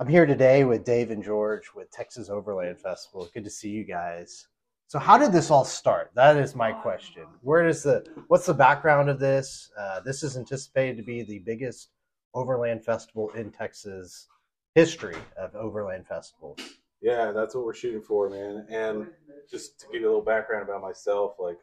I'm here today with Dave and George with Texas Overland Festival. Good to see you guys. So, how did this all start? That is my question. Where does the what's the background of this? Uh, this is anticipated to be the biggest Overland Festival in Texas history of Overland festivals. Yeah, that's what we're shooting for, man. And just to give you a little background about myself, like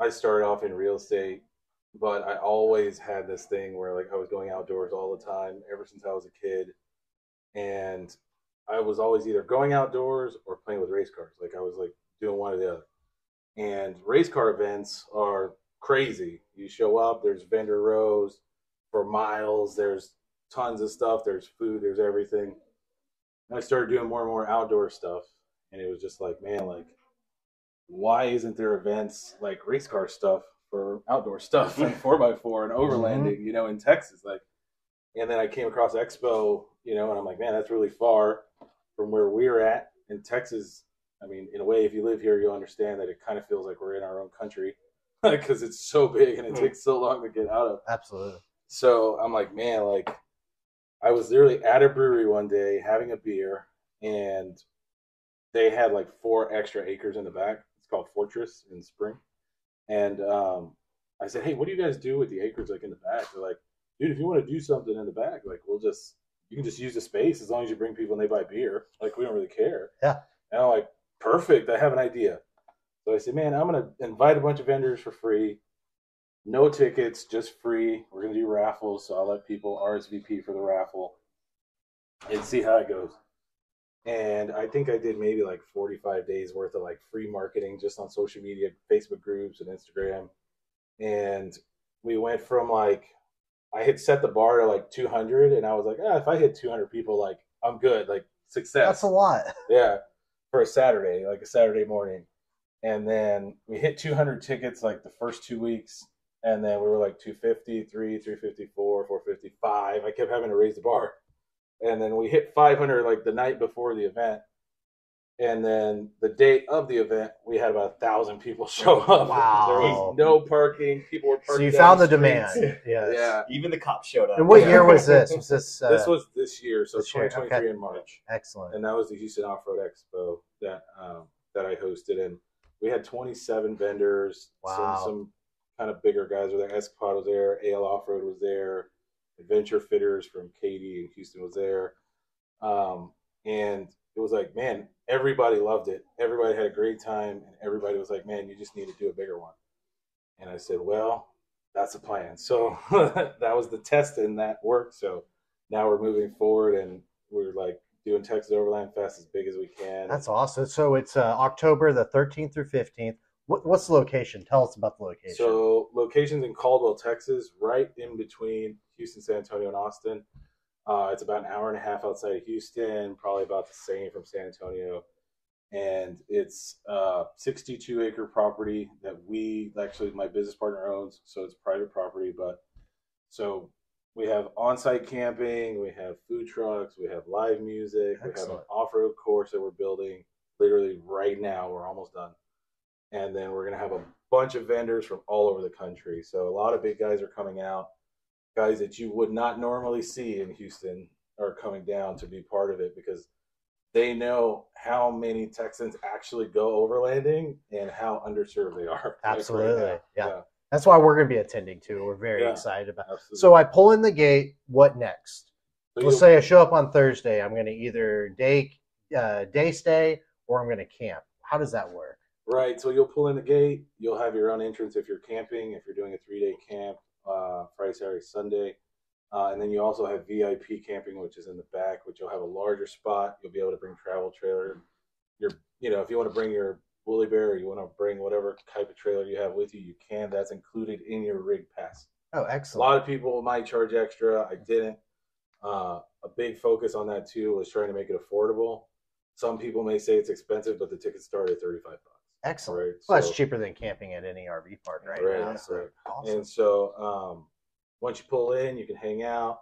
I started off in real estate, but I always had this thing where like I was going outdoors all the time ever since I was a kid. And I was always either going outdoors or playing with race cars. Like I was like doing one or the other. And race car events are crazy. You show up, there's vendor rows for miles, there's tons of stuff, there's food, there's everything. And I started doing more and more outdoor stuff. And it was just like, man, like, why isn't there events like race car stuff for outdoor stuff, like four by four and overlanding, mm-hmm. you know, in Texas? Like, and then I came across Expo, you know, and I'm like, man, that's really far from where we're at in Texas. I mean, in a way, if you live here, you'll understand that it kind of feels like we're in our own country because it's so big and it takes so long to get out of. Absolutely. So I'm like, man, like I was literally at a brewery one day having a beer, and they had like four extra acres in the back. It's called Fortress in Spring, and um, I said, hey, what do you guys do with the acres like in the back? They're like, dude, if you want to do something in the back, like we'll just you can just use the space as long as you bring people and they buy beer. Like we don't really care. Yeah. And I'm like, perfect. I have an idea. So I said, man, I'm gonna invite a bunch of vendors for free. No tickets, just free. We're gonna do raffles, so I'll let people RSVP for the raffle and see how it goes. And I think I did maybe like 45 days worth of like free marketing just on social media, Facebook groups and Instagram. And we went from like I had set the bar to like 200, and I was like, ah, if I hit 200 people, like I'm good, like success. That's a lot. Yeah, for a Saturday, like a Saturday morning. And then we hit 200 tickets like the first two weeks. And then we were like 250, 3, 354, 455. I kept having to raise the bar. And then we hit 500 like the night before the event. And then the date of the event, we had about a thousand people show up. Wow. There was no parking. People were parking. So you down found the streets. demand. Yes. Yeah. Even the cops showed up. And what Yeah. year was this? Was this? Uh, This was this year, so this year, 2023 okay. in March. excellent. and that was the Houston Off Road Expo that um, that I hosted, and we had 27 vendors, Wow. some some kind of bigger guys were there. Escapade was there, AL Off Road was there, Adventure Fitters from Katy and Houston was there, um, and it was like, man, everybody loved it. Everybody had a great time, and everybody was like, man, you just need to do a bigger one. And I said, well, that's the plan. So that was the test, and that worked. So now we're moving forward, and we're like doing Texas Overland Fest as big as we can. That's awesome. So it's uh, October the 13th through 15th. What, what's the location? Tell us about the location. So locations in Caldwell, Texas, right in between Houston, San Antonio, and Austin. Uh, it's about an hour and a half outside of Houston, probably about the same from San Antonio. And it's a 62 acre property that we actually my business partner owns, so it's private property. But so we have on-site camping, we have food trucks, we have live music, we have an off-road course that we're building literally right now. We're almost done and then we're going to have a bunch of vendors from all over the country. So a lot of big guys are coming out. Guys that you would not normally see in Houston are coming down to be part of it because they know how many Texans actually go overlanding and how underserved they are. like, right Absolutely. Yeah. That's why we're going to be attending too. We're very Yeah. excited about. absolutely. So I pull in the gate. What next? So Let's say I show up on Thursday. I'm going to either day uh, day stay or I'm going to camp. How does that work? Right. So you'll pull in the gate. You'll have your own entrance if you're camping. If you're doing a three day camp, uh, Friday, Saturday, Sunday, uh, and then you also have VIP camping, which is in the back, which you'll have a larger spot. You'll be able to bring travel trailer. Your, you know, if you want to bring your Woolly Bird, or you want to bring whatever type of trailer you have with you, you can. That's included in your rig pass. Oh, excellent! A lot of people might charge extra. I didn't. Uh, a big focus on that too was trying to make it affordable. Some people may say it's expensive, but the tickets start at thirty five bucks. Excellent. Right. Well, so- that's cheaper than camping at any RV park right, Right, now. right. So awesome. And so um, once you pull in, you can hang out.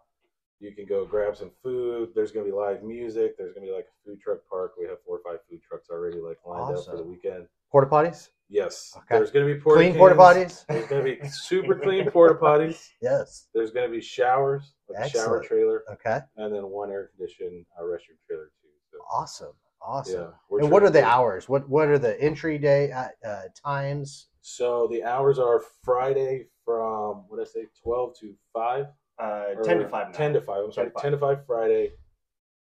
You can go grab some food. There's gonna be live music. There's gonna be like a food truck park. We have four or five food trucks already like lined up for the weekend. Porta potties, Yes, Okay. there's gonna be porta clean porta potties. There's gonna be super clean porta potties. Yes. There's gonna be showers, like a shower trailer, Okay. and then one air conditioned uh, restroom trailer too. So Awesome. Awesome. yeah, and what are the hours? What What are the entry day uh, uh, times? So the hours are Friday from what did I say, twelve to five. Uh, ten to five. now. Ten to five. I'm sorry, 10 to 5. ten to five Friday.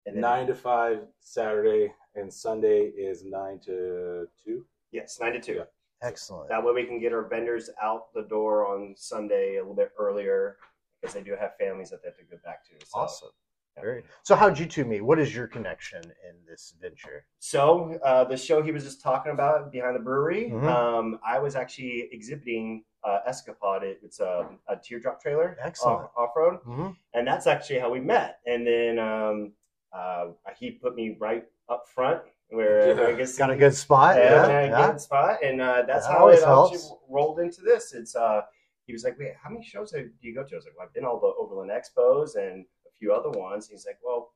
And then- nine to five Saturday, and Sunday is nine to two. Yes, nine to two. Yeah. Excellent. That way we can get our vendors out the door on Sunday a little bit earlier because they do have families that they have to go back to. So, Awesome. Very. So, how'd you two meet? What is your connection in this venture? So uh, the show he was just talking about behind the brewery, Mhm. um, I was actually exhibiting uh, Escapade. It- It's a, a teardrop trailer, Excellent. off road, Mm-hmm. and that's actually how we met. And then um, uh, he put me right up front where Yeah. I guess Got a good spot. yeah, Yeah. yeah, good spot, and uh, that's That how it helps. actually rolled into this. It's uh, he was like, "Wait, how many shows do you go to?" I was like, "Well, I've been all the Overland Expos and few other ones." He's like, "Well,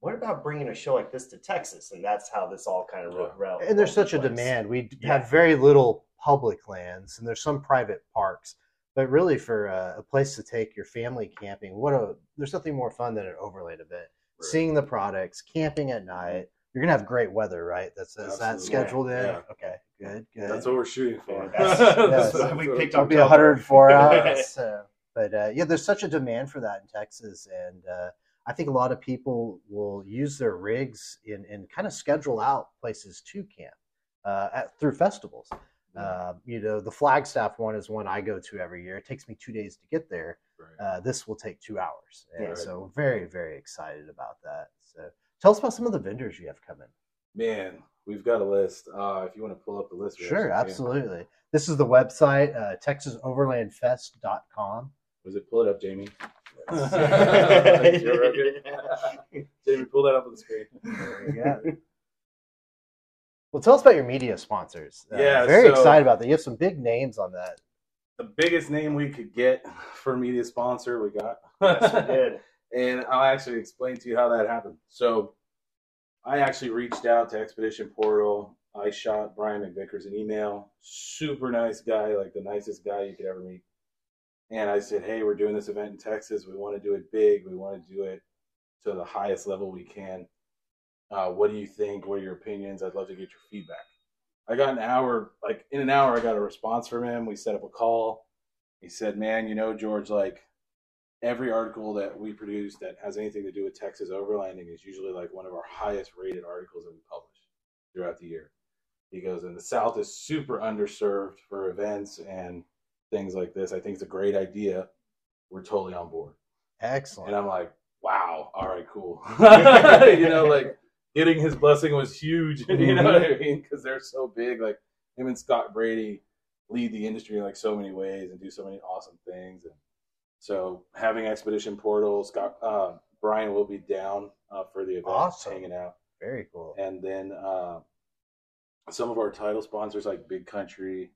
what about bringing a show like this to Texas?" And that's how this all kind of Yeah. ro- And there's rolled such a demand. We Yeah. have very little public lands, and there's some private parks. But really, for a, a place to take your family camping, what a there's nothing more fun than an overland event. Right. Seeing the products, camping at night. You're gonna have great weather, right? That's is that scheduled in? Yeah. Okay, good, good. That's what we're shooting for. Yeah, that's- that's That's we what- picked It'll up. be 104 out. so, but uh, yeah, there's such a demand for that in Texas, and uh, I think a lot of people will use their rigs in and kind of schedule out places to camp uh, at, through festivals. Uh, you know, the Flagstaff one is one I go to every year. It takes me two days to get there. Right. Uh, this will take two hours, and Yeah. so very, very excited about that. So, tell us about some of the vendors you have coming. Man, we've got a list. Uh, if you want to pull up the list, Sure, absolutely. This is the website, uh, TexasOverlandFest.com. Was it pull it up, Jamie? Yes. You're okay? Jamie, pull that up on the screen. There go. Well, tell us about your media sponsors. Uh, Yeah, very so- excited about that. You have some big names on that. The biggest name we could get for media sponsor, we got. Yes, we did. and I'll actually explain to you how that happened. So, I actually reached out to Expedition Portal. I shot Brian McVickers an email. Super nice guy, like the nicest guy you could ever meet. And I said, "Hey, we're doing this event in Texas. We want to do it big. We want to do it to the highest level we can. Uh, what do you think? What are your opinions? I'd love to get your feedback." I got an hour, like in an hour, I got a response from him. We set up a call. He said, "Man, you know, George, like." every article that we produce that has anything to do with Texas overlanding is usually like one of our highest rated articles that we publish throughout the year. He goes, and the South is super underserved for events and things like this. I think it's a great idea. We're totally on board. Excellent. And I'm like, wow, all right, cool. you know, like getting his blessing was huge. You know what I mean? Because they're so big. Like him and Scott Brady lead the industry in like so many ways and do so many awesome things. And so having Expedition Portal, Scott uh, Brian will be down uh, for the event, Awesome. hanging out, very cool. and then uh, some of our title sponsors like Big Country,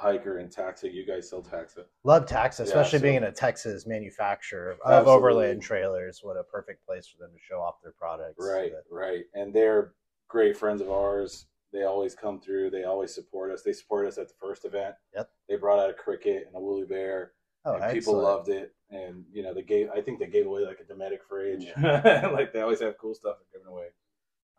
Hiker, and Taxa. You guys sell Taxa. Love Yeah, especially so- being a Texas manufacturer of Absolutely. overland trailers. What a perfect place for them to show off their products. Right, But- right. And they're great friends of ours. They always come through. They always support us. They support us at the first event. Yep. They brought out a cricket and a Woolly Bird. Oh, and people loved it. And you know, they gave. I think they gave away like a Dometic fridge. like they always have cool stuff they're giving away.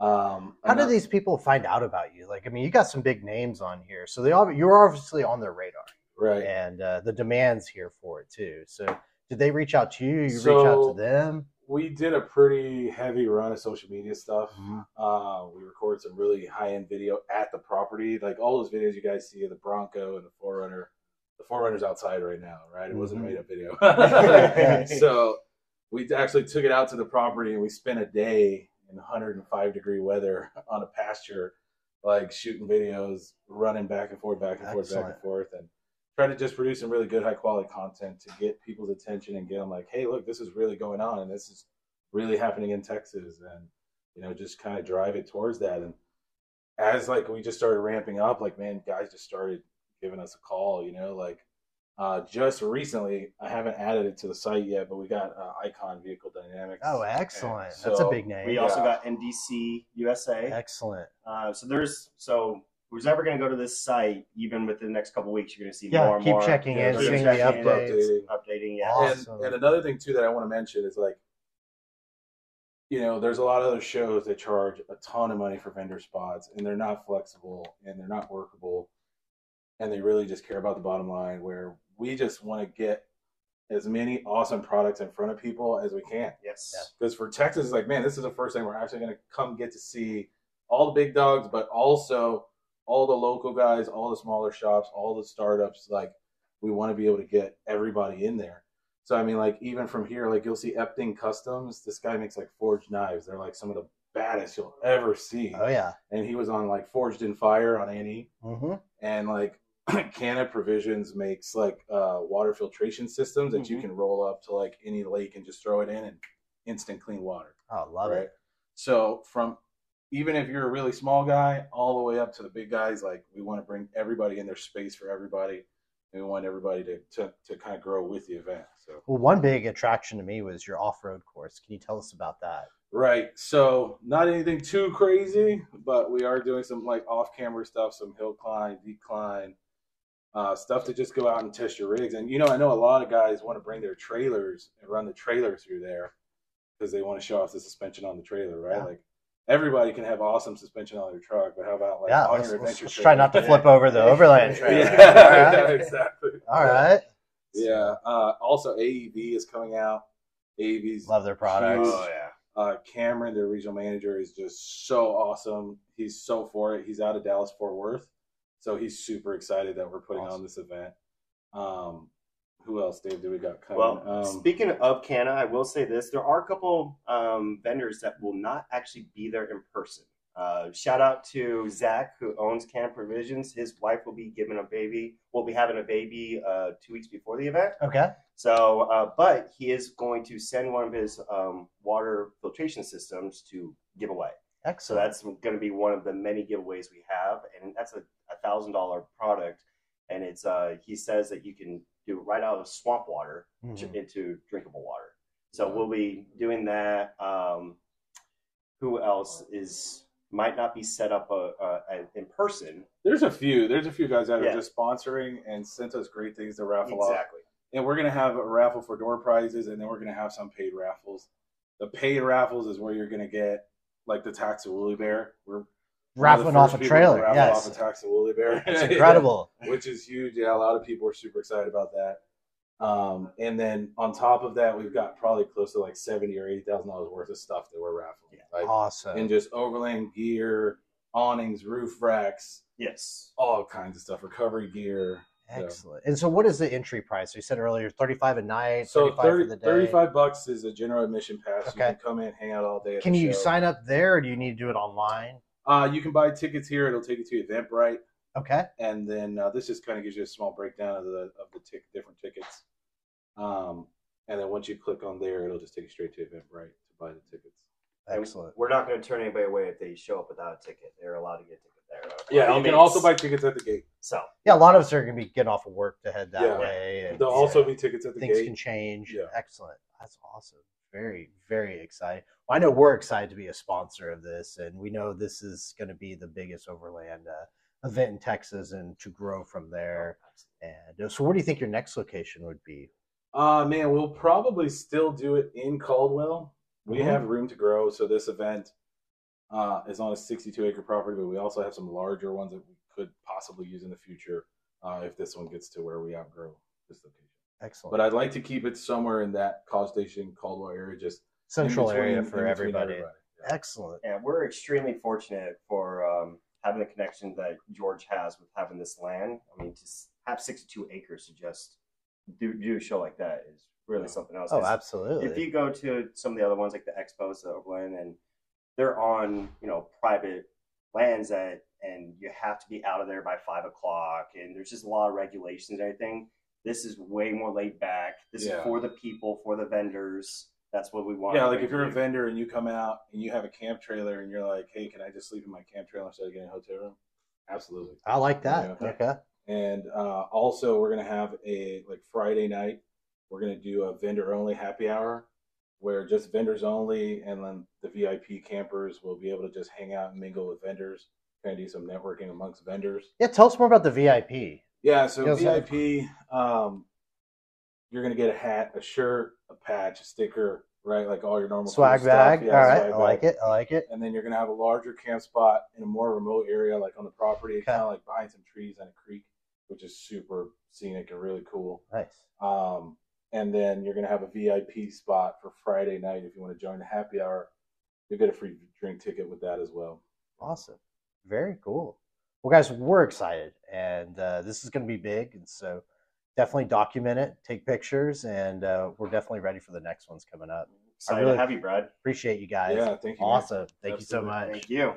Um, How do these people find out about you? Like, I mean, you got some big names on here, so they all you're obviously on their radar, Right. and uh, the demand's here for it too. So, did they reach out to you? You reach out to them? We did a pretty heavy run of social media stuff. Mhm. Uh, we recorded some really high end video at the property. Like all those videos you guys see of the Bronco and the 4Runner. The 4Runner's outside right now, right? It wasn't a made up video. so we actually took it out to the property and we spent a day in 105 degree weather on a pasture, like shooting videos, running back and forth, back and forth, back and forth, and try to just produce some really good, high quality content to get people's attention and get them like, hey, look, this is really going on and this is really happening in Texas, and you know, just kind of drive it towards that. And as like we just started ramping up, like man, guys just started giving us a call, you know, like Uh, just recently, I haven't added it to the site yet, but we got uh, Icon Vehicle Dynamics. Oh, excellent. And That's a big name. We also got NDC USA. excellent. Uh, so there's so who's ever going to go to this site, even within the next couple weeks, you're going to see Yeah, more and keep more. checking in, keep seeing the checking in, updates. updating. Yeah, Awesome. And, and another thing too that I want to mention is like, you know, there's a lot of other shows that charge a ton of money for vendor spots, and they're not flexible and they're not workable, and they really just care about the bottom line. Where we just want to get as many awesome products in front of people as we can. yes. Yeah. Because for Texas, it's like, man, this is the first time we're actually going to come get to see all the big dogs, but also all the local guys, all the smaller shops, all the startups. Like, we want to be able to get everybody in there. So, I mean, like, even from here, like, you'll see Epting Customs. This guy makes like forged knives. They're like some of the baddest you'll ever see. Oh yeah. And he was on like Forged in Fire on Annie. hmm And like, Canna Provisions makes like uh, water filtration systems that you Mhm. can roll up to like any lake and just throw it in and instant clean water Oh, love right? it. So from even if you're a really small guy, all the way up to the big guys, like we want to bring everybody in. their space for everybody, and we want everybody to to, to kind of grow with the event. So Well, one big attraction to me was your off-road course. Can you tell us about that? right, so not anything too crazy, but we are doing some like off-camber stuff, some hill climb, decline. Uh, stuff to just go out and test your rigs, and you know, I know a lot of guys want to bring their trailers and run the trailer through there because they want to show off the suspension on the trailer, right? Yeah. Like everybody can have awesome suspension on their truck, but how about like yeah, on let's, your let's- adventure let's try not to flip over the overland trailer. yeah, All yeah, exactly. All right. Yeah. Uh, also, AEV is coming out. AEV's Love their products. Huge. Oh yeah. uh, Cameron, their regional manager, is just so awesome. He's so for it. He's out of Dallas Fort Worth, so he's super excited that we're putting Awesome. on this event. Um, who else, Dave? Do we got coming? Well, um, speaking of Canna, I will say this: there are a couple um, vendors that will not actually be there in person. Uh, shout out to Zach, who owns Canna Provisions. His wife will be giving a baby. We'll be having a baby uh, two weeks before the event. Okay. So, uh, but he is going to send one of his um, water filtration systems to give away. Excellent. So that's going to be one of the many giveaways we have, and that's a, a thousand dollar product. And it's uh, he says that you can do it right out of swamp water Mhm. into drinkable water. So we'll be doing that. Um, who else is might not be set up uh, uh, in person? there's a few. There's a few guys that Yeah. are just sponsoring and sent us great things to raffle off. Exactly. and we're gonna have a raffle for door prizes, and then we're gonna have some paid raffles. The paid raffles is where you're gonna get like the Taxa Woolly Bird. We're one of the Raffling off a trailer. Yes. off a Bear. It's incredible. which is huge. Yeah, a lot of people are super excited about that. Um, and then on top of that, we've got probably close to like seventy or eighty thousand dollars worth of stuff that we're raffling, Yeah. like Awesome. and just overland gear, awnings, roof racks, Yes. all kinds of stuff, recovery gear. Excellent. And so, what is the entry price? So you said earlier, thirty-five a night, So thirty-five 30, for the day. 35 bucks is a general admission pass. Okay. You can come in, hang out all day. Can you show. sign up there, or do you need to do it online? Uh, you can buy tickets here. It'll take you to Eventbrite, Okay. and then uh, this just kind of gives you a small breakdown of the of the tic- different tickets. Um, and then once you click on there, it'll just take you straight to Eventbrite to buy the tickets. And Excellent. We're not going to turn anybody away if they show up without a ticket. They're allowed to get a ticket there. Yeah, you Teammates. can also buy tickets at the gate. So Yeah, a lot of us are going to be getting off of work to head that Yeah. way. And There'll also be tickets at the things gate. Things can change. Yeah. Excellent. That's awesome. Very, very excited. Well, I know we're excited to be a sponsor of this, and we know this is going to be the biggest overland uh, event in Texas, and to grow from there. And uh, so, where do you think your next location would be? Uh man, we'll probably still do it in Caldwell. We Mhm. have room to grow, so this event uh, is on a 62 acre property, but we also have some larger ones that we could possibly use in the future uh, if this one gets to where we outgrow this location. Excellent. But I'd like to keep it somewhere in that College Station, Caldwell area, just Central between- area for between everybody. Yeah. Excellent. And we're extremely fortunate for um, having the connection that George has with having this land. I mean, to have 62 acres to just do, do a show like that is really something else. Oh, 'Cause absolutely. If you go to some of the other ones like the expos, the Overland, and they're on you know private lands that, and you have to be out of there by five o'clock, and there's just a lot of regulations and everything. This is way more laid back. This Yeah. is for the people, for the vendors. That's what we want. Yeah, like if you're a do. vendor and you come out and you have a camp trailer and you're like, hey, can I just sleep in my camp trailer instead of getting a hotel room? Absolutely. I like that. Yeah. Okay. And uh, also, we're gonna have a like Friday night. We're gonna do a vendor only happy hour, where just vendors only, and then the VIP campers will be able to just hang out and mingle with vendors, kind of do some networking amongst vendors. Yeah, tell us more about the VIP. Yeah, so Yes. VIP, um, you're gonna get a hat, a shirt, a patch, a sticker, right? Like all your normal cool Swag stuff. bag. Yeah, All right, swag I like bag. it. I like it. And then you're gonna have a larger camp spot in a more remote area, like on the property, Okay. kind of like behind some trees and a creek, which is super scenic and really cool. Nice. Um, and then you're gonna have a VIP spot for Friday night if you want to join the happy hour. You'll get a free drink ticket with that as well. Awesome. Very cool. Well, guys, we're excited, and uh, this is going to be big, and so definitely document it, take pictures, and uh, we're definitely ready for the next ones coming up. Excited really- to have you, Brad. Appreciate you guys. Yeah, thank you. man. Awesome. Thank you so much. Thank you.